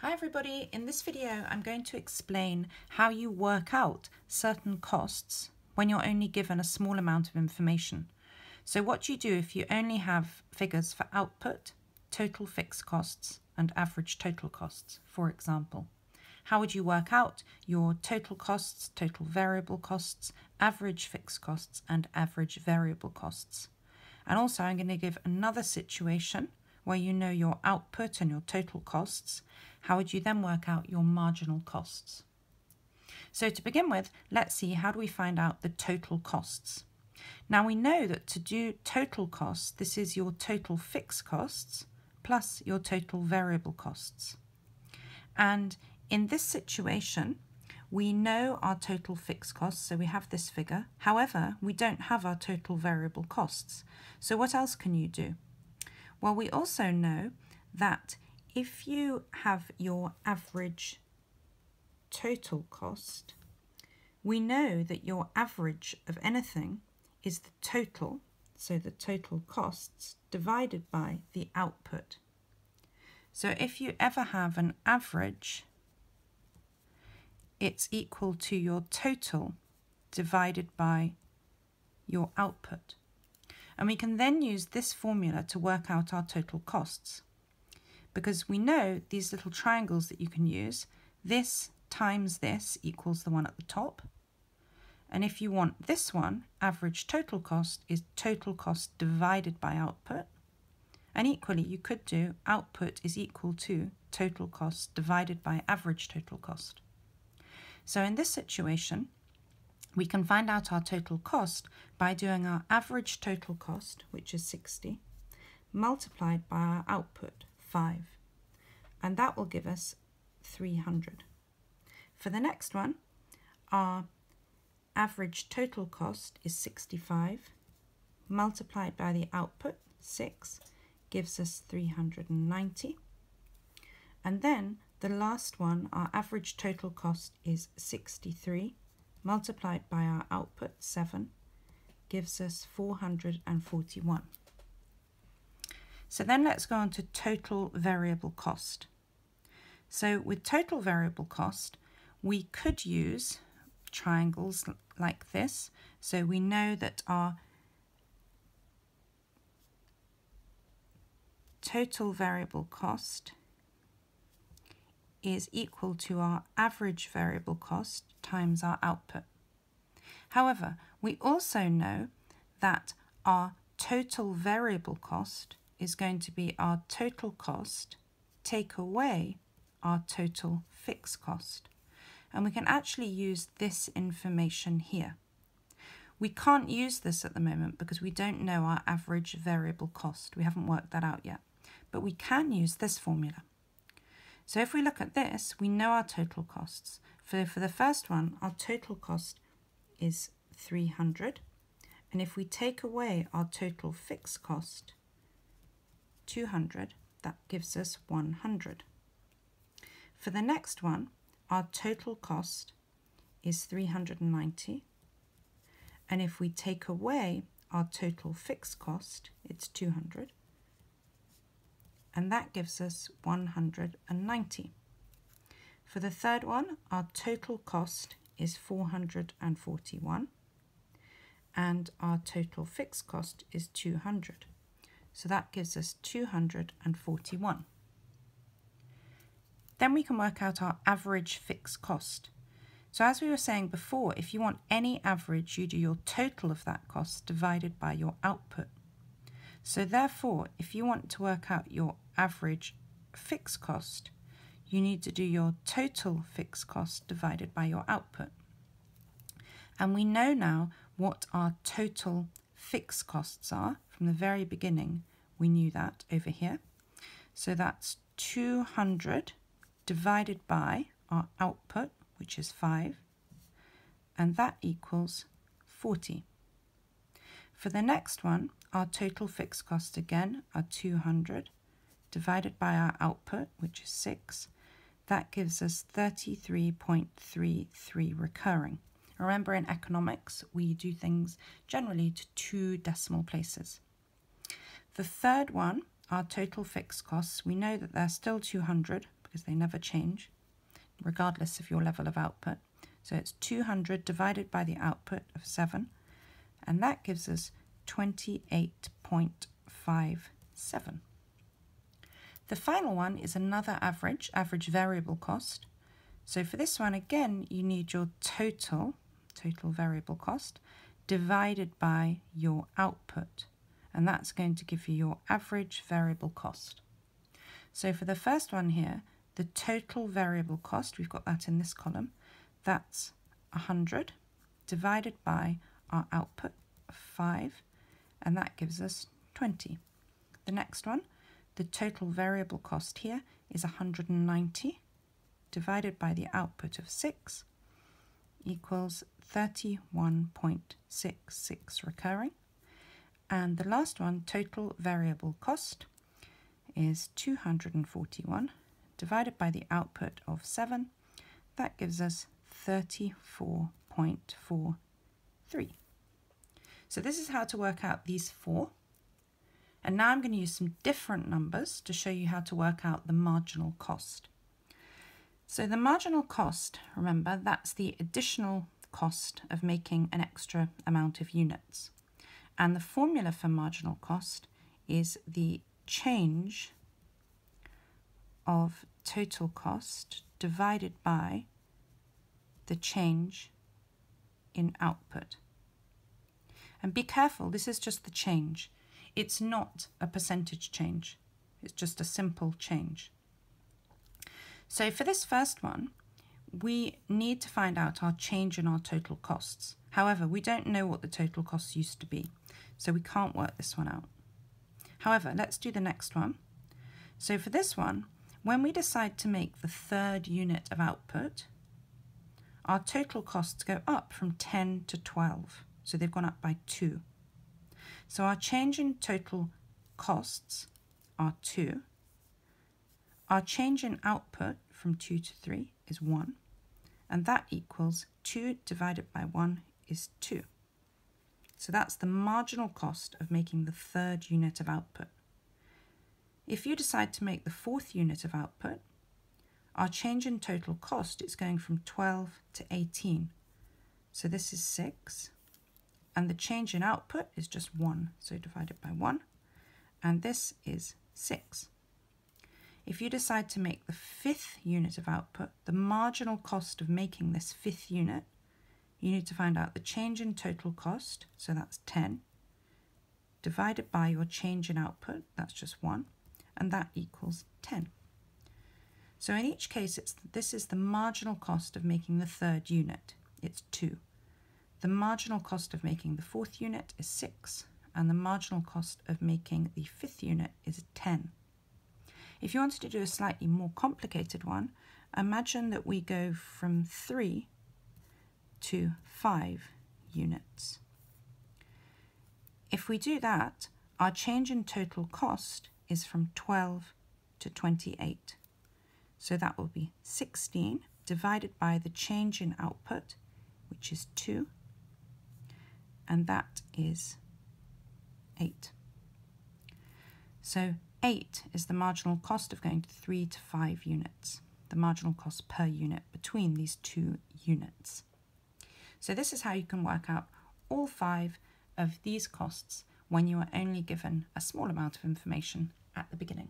Hi everybody, in this video I'm going to explain how you work out certain costs when you're only given a small amount of information. So what do you do if you only have figures for output, total fixed costs and average total costs, for example. How would you work out your total costs, total variable costs, average fixed costs and average variable costs? And also I'm going to give another situation where you know your output and your total costs, how would you then work out your marginal costs? So to begin with, let's see how do we find out the total costs. Now we know that to do total costs, this is your total fixed costs plus your total variable costs. And in this situation, we know our total fixed costs, so we have this figure. However, we don't have our total variable costs. So what else can you do? Well, we also know that if you have your average total cost, we know that your average of anything is the total, so the total costs, divided by the output. So if you ever have an average, it's equal to your total divided by your output. And we can then use this formula to work out our total costs. Because we know these little triangles that you can use, this times this equals the one at the top. And if you want this one, average total cost is total cost divided by output. And equally, you could do output is equal to total cost divided by average total cost. So in this situation, we can find out our total cost by doing our average total cost, which is 60, multiplied by our output, 5. And that will give us 300. For the next one, our average total cost is 65, multiplied by the output, 6, gives us 390. And then the last one, our average total cost is 63, multiplied by our output 7 gives us 441. So then let's go on to total variable cost. So with total variable cost, we could use triangles like this. So we know that our total variable cost is equal to our average variable cost times our output. However, we also know that our total variable cost is going to be our total cost take away our total fixed cost. And we can actually use this information here. We can't use this at the moment because we don't know our average variable cost. We haven't worked that out yet. But we can use this formula. So if we look at this, we know our total costs. For, for the first one, our total cost is 300. And if we take away our total fixed cost, 200, that gives us 100. For the next one, our total cost is 390. And if we take away our total fixed cost, it's 200 and that gives us 190. For the third one, our total cost is 441 and our total fixed cost is 200. So that gives us 241. Then we can work out our average fixed cost. So as we were saying before, if you want any average, you do your total of that cost divided by your output. So therefore, if you want to work out your average fixed cost, you need to do your total fixed cost divided by your output. And we know now what our total fixed costs are. From the very beginning, we knew that over here. So that's 200 divided by our output, which is 5, and that equals 40. For the next one, our total fixed costs again are 200 divided by our output, which is 6. That gives us 33.33 recurring. Remember in economics, we do things generally to two decimal places. The third one, our total fixed costs, we know that they're still 200 because they never change, regardless of your level of output. So it's 200 divided by the output of 7, and that gives us 28.57. The final one is another average, average variable cost. So for this one, again, you need your total, total variable cost, divided by your output. And that's going to give you your average variable cost. So for the first one here, the total variable cost, we've got that in this column, that's 100 divided by our output of 5, and that gives us 20. The next one, the total variable cost here is 190 divided by the output of 6 equals 31.66 recurring. And the last one, total variable cost, is 241 divided by the output of 7. That gives us 34.43. So this is how to work out these four. And now I'm going to use some different numbers to show you how to work out the marginal cost. So the marginal cost, remember, that's the additional cost of making an extra amount of units. And the formula for marginal cost is the change of total cost divided by the change in output. And be careful, this is just the change. It's not a percentage change. It's just a simple change. So for this first one, we need to find out our change in our total costs. However, we don't know what the total costs used to be, so we can't work this one out. However, let's do the next one. So for this one, when we decide to make the third unit of output, our total costs go up from 10 to 12. So they've gone up by 2. So our change in total costs are 2. Our change in output from 2 to 3 is 1. And that equals 2 divided by 1 is 2. So that's the marginal cost of making the third unit of output. If you decide to make the fourth unit of output, our change in total cost is going from 12 to 18. So this is 6 and the change in output is just 1, so divide it by 1, and this is 6. If you decide to make the fifth unit of output, the marginal cost of making this fifth unit, you need to find out the change in total cost, so that's 10, divided by your change in output, that's just 1, and that equals 10. So in each case, it's, this is the marginal cost of making the third unit. It's 2. The marginal cost of making the fourth unit is 6 and the marginal cost of making the fifth unit is 10. If you wanted to do a slightly more complicated one, imagine that we go from 3 to 5 units. If we do that, our change in total cost is from 12 to 28. So that will be 16 divided by the change in output, which is 2, and that is 8. So 8 is the marginal cost of going to 3 to 5 units, the marginal cost per unit between these two units. So this is how you can work out all five of these costs when you are only given a small amount of information at the beginning.